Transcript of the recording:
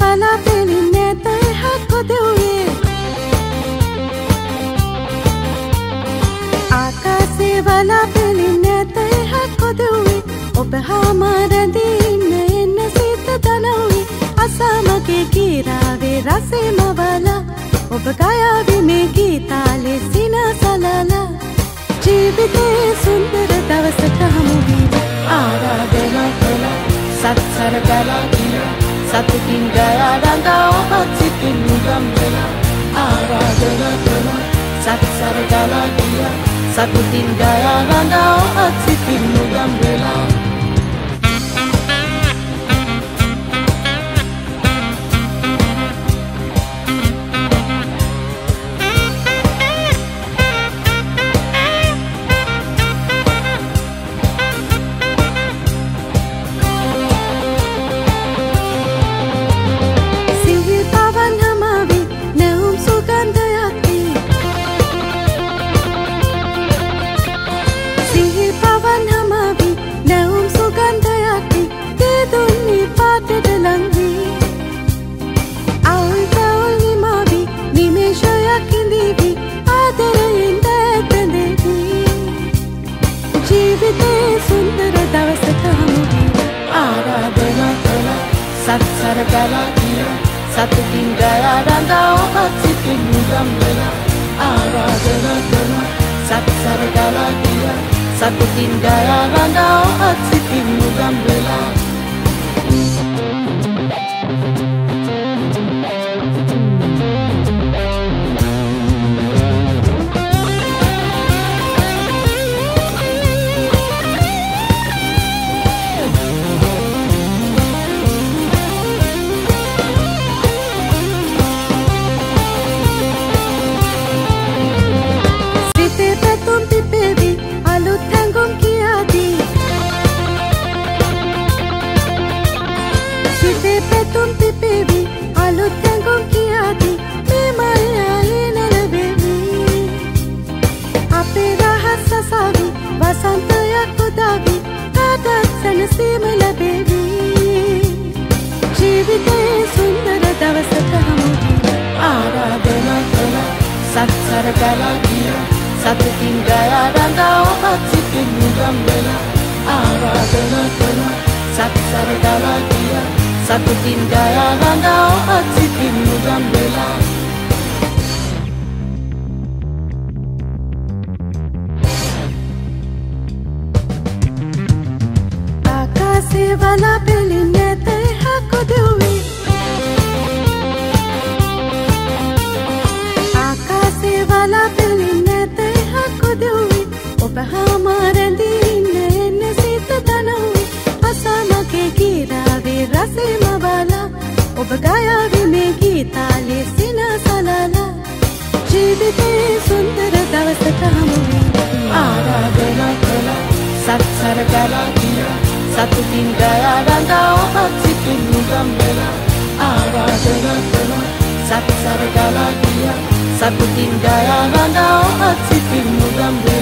වලා පෙලින්නේ නැත එහා කොදෙව්වේ ආකාසේ වලා පෙලින්නේ නැත එහා කොදෙව්වේ ඔබ හාමා රැඳී ඉන්න එන්න සිත දනව්වේ අසමගේ ගීරාවේ රසෙම වලා ඔබ ගයාවි මේ ගීතාලේ සිනසලලා ජීවිතේ සුන්දර දවසක හමුවී ආරාධනා කළා සත්සර ගලා ගියා සතුටින් ගයා රඟා ඔබත් සිතින් මුගම් වෙලා ආරාධනා කළා සත්සර ගලා ගියා සතුටින් ගයා රඟා ඔබත් zatzar satu dira Zatekin gara da hobatzitik mudan bera satu dela dela zatzar gara dira Zatekin gara කරනවා සත්සර ගලා ගියා සතුටින් ගයා රඳා ඔබත් සිතින් මුගම් වෙලා වසන්තයක් උදාවි. කාටත් සැනසීම ලැබේවී. ජීවිතයේ සුන්දර දවසක හමුවී. ආරාධනා කළා සත්සර ගලා ගියා සතුටින් ගයා රඟා ඔබත් සිතින් සතුටින් ගයා රඟා ඔබත් සිතින් මුගම් වෙලා වලා පෙලින් නැත එහා කොදෙව්වේ ආකාසේ වලා පෙලින් නැත එහා කොදෙව්වේ ඔබ හාමා ඔබ ගයාවි මේ ගීතාලේ සිනසලලා. ජීවිතේ සුන්දර දවසක හමුවී ආරාධනා කළා සත්සර ගලා ගියා සතුටින් ගයා රඟා ඔබත් සිතින් මුගම් වෙලා. ආරාධනා කළා සත්සර ගලා ගියා සතුටින් ගයා රඟා ඔබත් සිතින් මුගම් වෙලා.